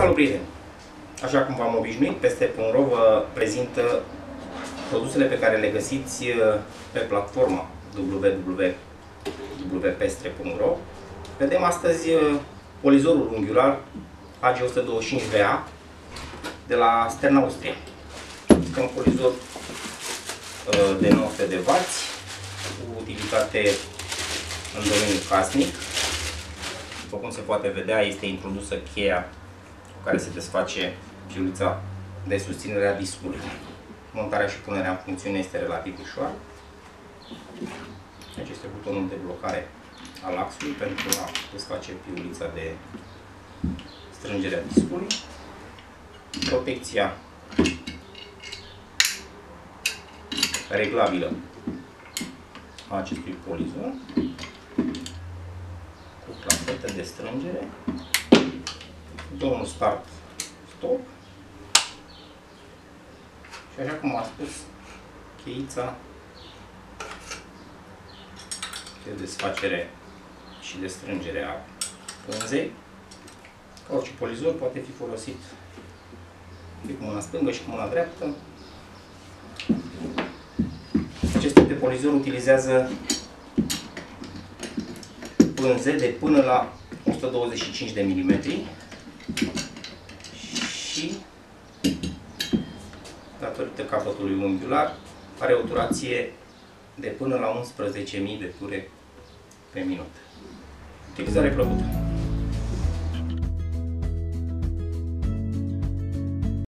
Salut prieteni! Așa cum v-am obișnuit, peste.ro vă prezintă produsele pe care le găsiți uh, pe platforma www.pestre.ro Vedem astăzi uh, polizorul unghiular AG125VA de la Stern Austria. Este un polizor uh, de 900 de W cu utilitate în domeniul casnic. După cum se poate vedea, este introdusă cheia cu care se desface piulița de susținere a discului. Montarea și punerea în funcțiune este relativ ușoară. Deci este butonul de blocare al axului pentru a desface piulița de strângere a discului. Protecția reglabilă a acestui polizor cu clapetă de strângere domnul start stop. Și așa cum am spus cheița de desfacere și de strângere a pânzei ca orice polizor poate fi folosit. Fie cu mâna stângă și cu mâna dreaptă. Acest tip de polizor utilizează pânze de până la 125 de milimetri și datorită capătului unghiular are o durație de până la 11.000 de ture pe minut. Utilizare plăcută!